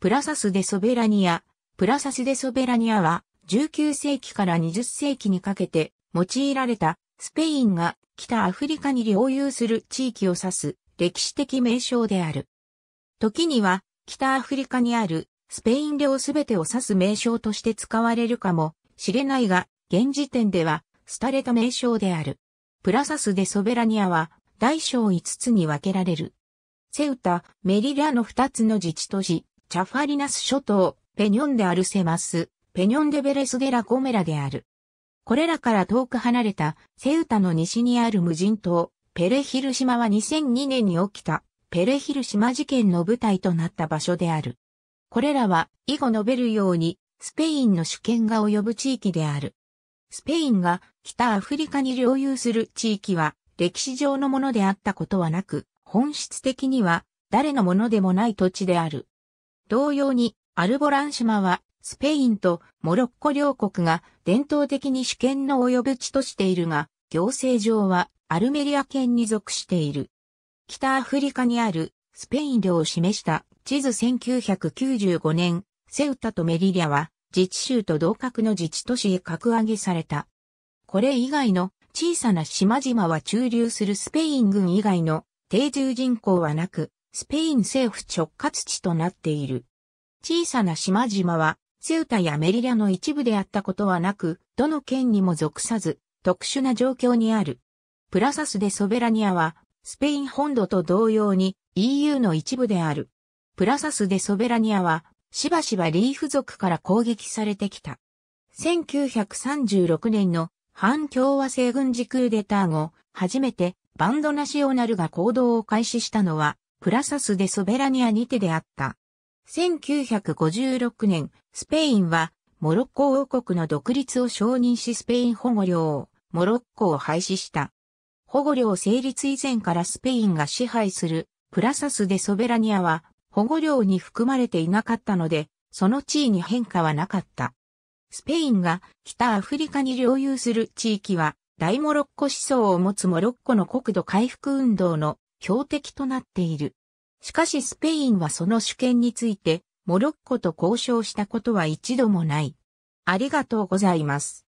プラサス・デ・ソベラニア。プラサス・デ・ソベラニアは、19世紀から20世紀にかけて用いられたスペインが北アフリカに領有する地域を指す歴史的名称である。時には北アフリカにあるスペイン領すべてを指す名称として使われるかもしれないが、現時点では廃れた名称である。プラサス・デ・ソベラニアは大小5つに分けられる。セウタ、メリリアの2つの自治都市、チャファリナス諸島、ペニョンデアルセマス、ペニョンデベレスデラゴメラである。これらから遠く離れたセウタの西にある無人島、ペレヒル島は2002年に起きたペレヒル島事件の舞台となった場所である。これらは以後述べるようにスペインの主権が及ぶ地域である。スペインが北アフリカに領有する地域は歴史上のものであったことはなく、本質的には誰のものでもない土地である。同様に、アルボラン島は、スペインとモロッコ両国が伝統的に主権の及ぶ地としているが、行政上はアルメリア県に属している。北アフリカにあるスペイン領を示した地図1995年、セウタとメリリアは自治州と同格の自治都市へ格上げされた。これ以外の小さな島々は駐留するスペイン軍以外の定住人口はなく、スペイン政府直轄地となっている。小さな島々は、セウタやメリリャの一部であったことはなく、どの県にも属さず、特殊な状況にある。プラサスでソベラニアは、スペイン本土と同様に EU の一部である。プラサスでソベラニアは、しばしばリーフ族から攻撃されてきた。1936年の反共和制軍事クーデター後、初めてバンドナシオナルが行動を開始したのは、プラサスでソベラニアにてであった。1956年、スペインは、モロッコ王国の独立を承認しスペイン保護領を、モロッコを廃止した。保護領成立以前からスペインが支配する、プラサスでソベラニアは、保護領に含まれていなかったので、その地位に変化はなかった。スペインが北アフリカに領有する地域は、大モロッコ思想を持つモロッコの国土回復運動の標的となっている。しかしスペインはその主権について、モロッコと交渉したことは一度もない。ありがとうございます。